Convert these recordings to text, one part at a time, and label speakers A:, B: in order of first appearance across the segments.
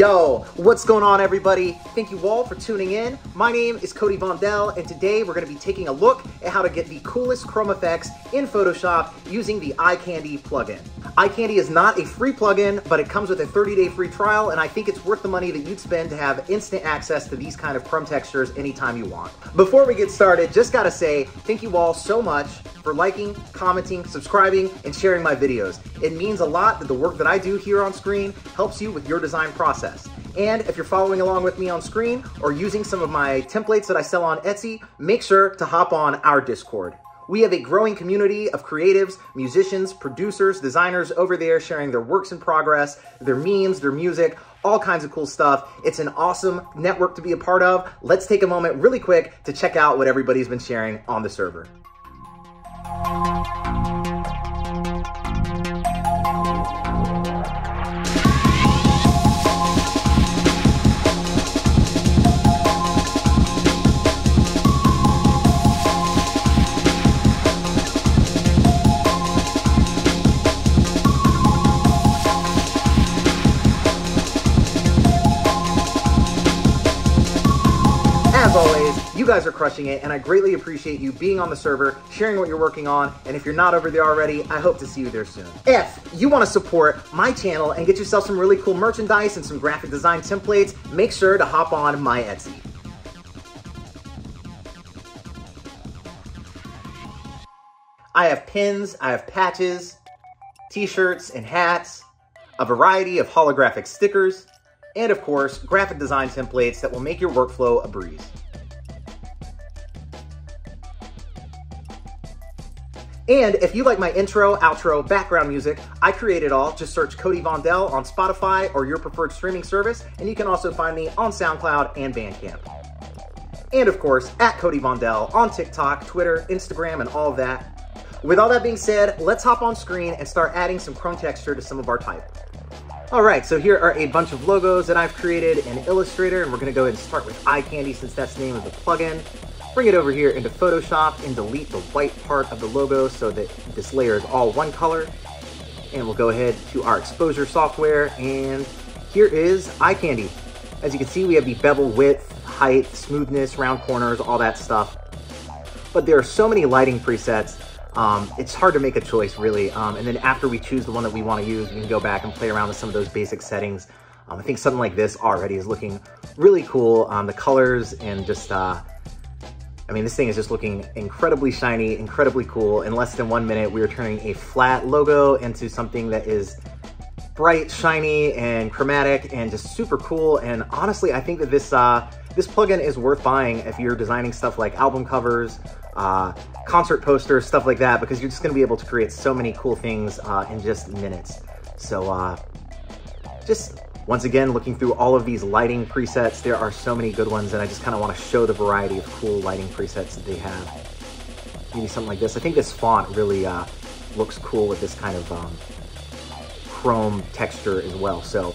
A: Yo, what's going on everybody? Thank you all for tuning in. My name is Cody Vondell and today we're going to be taking a look at how to get the coolest chrome effects in Photoshop using the Eye Candy plugin. Eye Candy is not a free plugin, but it comes with a 30-day free trial and I think it's worth the money that you'd spend to have instant access to these kind of chrome textures anytime you want. Before we get started, just gotta say thank you all so much for liking, commenting, subscribing, and sharing my videos. It means a lot that the work that I do here on screen helps you with your design process. And if you're following along with me on screen or using some of my templates that I sell on Etsy, make sure to hop on our Discord. We have a growing community of creatives, musicians, producers, designers over there sharing their works in progress, their memes, their music, all kinds of cool stuff. It's an awesome network to be a part of. Let's take a moment really quick to check out what everybody's been sharing on the server. Always, you guys are crushing it, and I greatly appreciate you being on the server, sharing what you're working on, and if you're not over there already, I hope to see you there soon. If you want to support my channel and get yourself some really cool merchandise and some graphic design templates, make sure to hop on my Etsy. I have pins, I have patches, t-shirts and hats, a variety of holographic stickers, and of course, graphic design templates that will make your workflow a breeze. And if you like my intro, outro, background music, I create it all. Just search Cody Vondell on Spotify or your preferred streaming service, and you can also find me on SoundCloud and Bandcamp. And of course, at Cody Vondell on TikTok, Twitter, Instagram, and all that. With all that being said, let's hop on screen and start adding some chrome texture to some of our type. All right, so here are a bunch of logos that I've created in Illustrator, and we're gonna go ahead and start with Eye Candy since that's the name of the plugin. Bring it over here into Photoshop and delete the white part of the logo so that this layer is all one color. And we'll go ahead to our exposure software, and here is eye candy. As you can see, we have the bevel width, height, smoothness, round corners, all that stuff. But there are so many lighting presets um, it's hard to make a choice really. Um, and then after we choose the one that we want to use, we can go back and play around with some of those basic settings. Um, I think something like this already is looking really cool. Um, the colors and just, uh, I mean, this thing is just looking incredibly shiny, incredibly cool. In less than one minute, we are turning a flat logo into something that is bright, shiny, and chromatic, and just super cool. And honestly, I think that this uh, this plugin is worth buying if you're designing stuff like album covers, uh, concert posters, stuff like that, because you're just gonna be able to create so many cool things uh, in just minutes. So uh, just once again, looking through all of these lighting presets, there are so many good ones, and I just kind of want to show the variety of cool lighting presets that they have. Maybe something like this. I think this font really uh, looks cool with this kind of um, chrome texture as well. So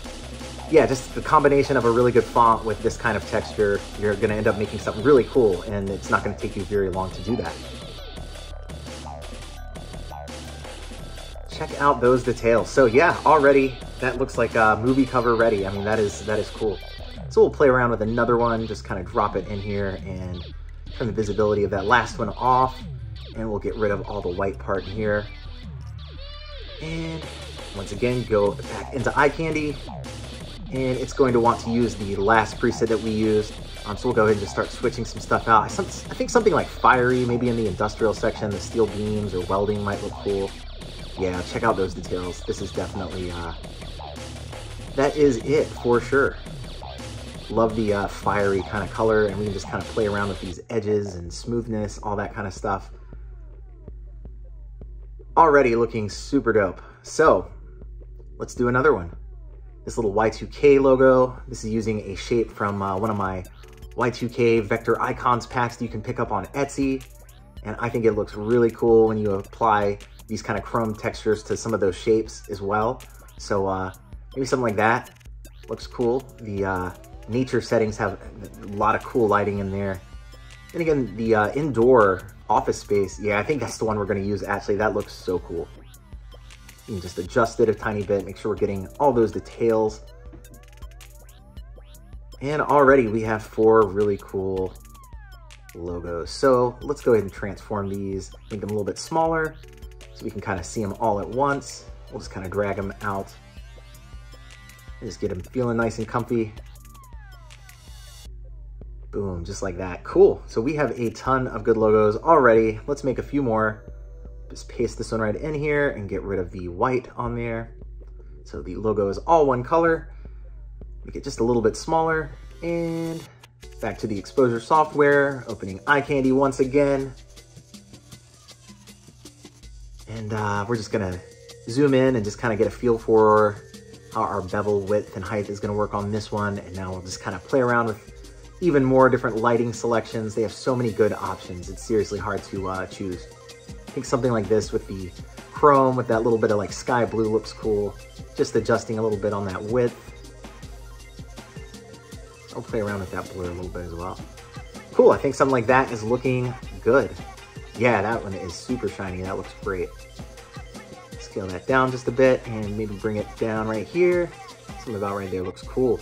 A: yeah, just the combination of a really good font with this kind of texture, you're gonna end up making something really cool and it's not gonna take you very long to do that. Check out those details. So yeah, already that looks like a movie cover ready. I mean, that is, that is cool. So we'll play around with another one, just kind of drop it in here and turn the visibility of that last one off and we'll get rid of all the white part in here. And once again, go back into Eye Candy, and it's going to want to use the last preset that we used. Um, so we'll go ahead and just start switching some stuff out. I, I think something like fiery, maybe in the industrial section, the steel beams or welding might look cool. Yeah, check out those details. This is definitely, uh, that is it for sure. Love the uh, fiery kind of color and we can just kind of play around with these edges and smoothness, all that kind of stuff. Already looking super dope. So let's do another one this little Y2K logo. This is using a shape from uh, one of my Y2K vector icons packs that you can pick up on Etsy. And I think it looks really cool when you apply these kind of chrome textures to some of those shapes as well. So uh, maybe something like that looks cool. The uh, nature settings have a lot of cool lighting in there. And again, the uh, indoor office space, yeah, I think that's the one we're gonna use actually. That looks so cool. You can just adjust it a tiny bit, make sure we're getting all those details. And already we have four really cool logos. So let's go ahead and transform these, make them a little bit smaller so we can kind of see them all at once. We'll just kind of drag them out. Just get them feeling nice and comfy. Boom, just like that. Cool. So we have a ton of good logos already. Let's make a few more. Just paste this one right in here and get rid of the white on there. So the logo is all one color. Make it just a little bit smaller and back to the exposure software, opening eye candy once again. And uh, we're just gonna zoom in and just kind of get a feel for our bevel width and height is gonna work on this one. And now we'll just kind of play around with even more different lighting selections. They have so many good options. It's seriously hard to uh, choose. I think something like this with the chrome with that little bit of like sky blue looks cool. Just adjusting a little bit on that width. I'll play around with that blur a little bit as well. Cool, I think something like that is looking good. Yeah, that one is super shiny. That looks great. Scale that down just a bit and maybe bring it down right here. Something about right there looks cool.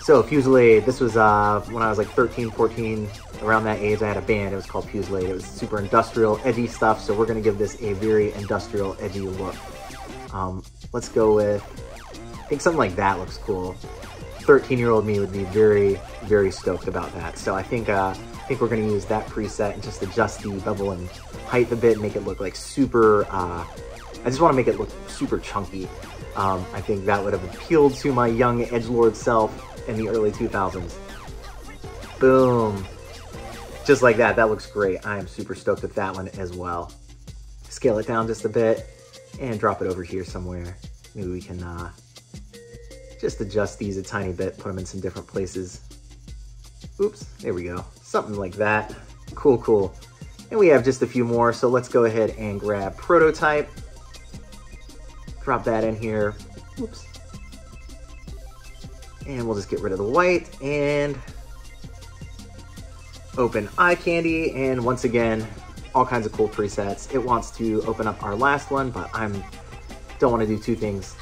A: So Fusillade, this was uh, when I was like 13, 14, around that age, I had a band. It was called Fusillade. It was super industrial, edgy stuff. So we're gonna give this a very industrial, edgy look. Um, let's go with, I think something like that looks cool. 13 year old me would be very, very stoked about that. So I think, uh, think we're gonna use that preset and just adjust the bevel and height a bit, and make it look like super, uh, I just wanna make it look super chunky. Um, I think that would have appealed to my young edgelord self in the early 2000s. Boom. Just like that, that looks great. I am super stoked with that one as well. Scale it down just a bit and drop it over here somewhere. Maybe we can uh, just adjust these a tiny bit, put them in some different places. Oops, there we go. Something like that. Cool, cool. And we have just a few more, so let's go ahead and grab prototype. Drop that in here. Oops. And we'll just get rid of the white and open eye candy. And once again, all kinds of cool presets. It wants to open up our last one, but I'm don't want to do two things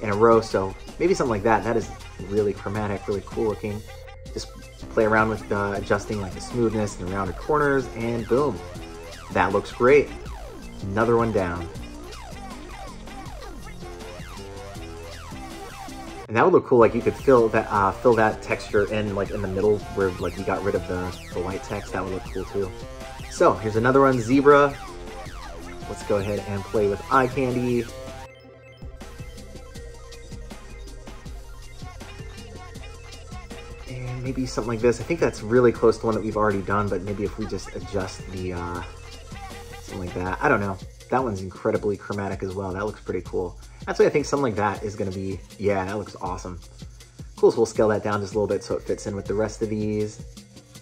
A: in a row. So maybe something like that. That is really chromatic, really cool looking. Just play around with uh, adjusting like the smoothness and the rounded corners and boom, that looks great. Another one down. And that would look cool, like you could fill that uh, fill that texture in like in the middle where like you got rid of the, the white text. That would look cool too. So here's another one, Zebra. Let's go ahead and play with eye And maybe something like this. I think that's really close to one that we've already done, but maybe if we just adjust the, uh, something like that. I don't know. That one's incredibly chromatic as well. That looks pretty cool. That's why I think something like that is gonna be, yeah, that looks awesome. Cool, so we'll scale that down just a little bit so it fits in with the rest of these.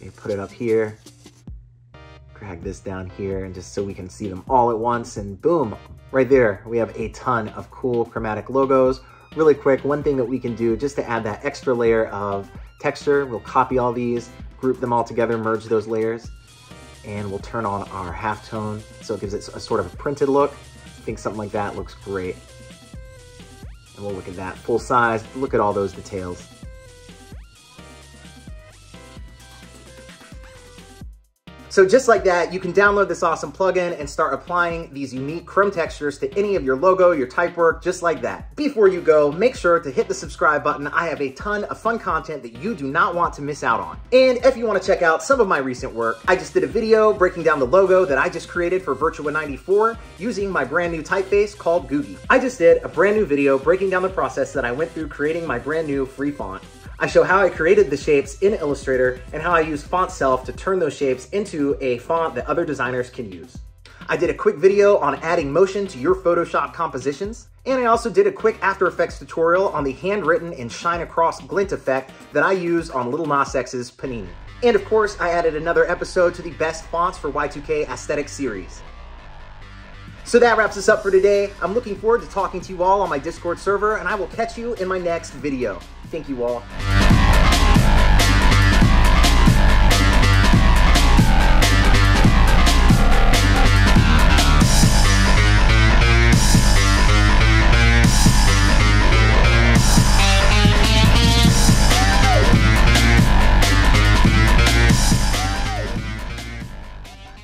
A: Maybe put it up here. Drag this down here and just so we can see them all at once and boom, right there, we have a ton of cool chromatic logos. Really quick, one thing that we can do just to add that extra layer of texture, we'll copy all these, group them all together, merge those layers, and we'll turn on our halftone so it gives it a sort of a printed look. I think something like that looks great. And we'll look at that full size, look at all those details. So just like that, you can download this awesome plugin and start applying these unique chrome textures to any of your logo, your type work, just like that. Before you go, make sure to hit the subscribe button. I have a ton of fun content that you do not want to miss out on. And if you want to check out some of my recent work, I just did a video breaking down the logo that I just created for Virtua 94 using my brand new typeface called Googie. I just did a brand new video breaking down the process that I went through creating my brand new free font. I show how I created the shapes in Illustrator and how I use FontSelf to turn those shapes into a font that other designers can use. I did a quick video on adding motion to your Photoshop compositions, and I also did a quick After Effects tutorial on the handwritten and shine across glint effect that I use on Lil Nas X's Panini. And of course, I added another episode to the best fonts for Y2K aesthetic series. So that wraps us up for today. I'm looking forward to talking to you all on my Discord server, and I will catch you in my next video. Thank you all.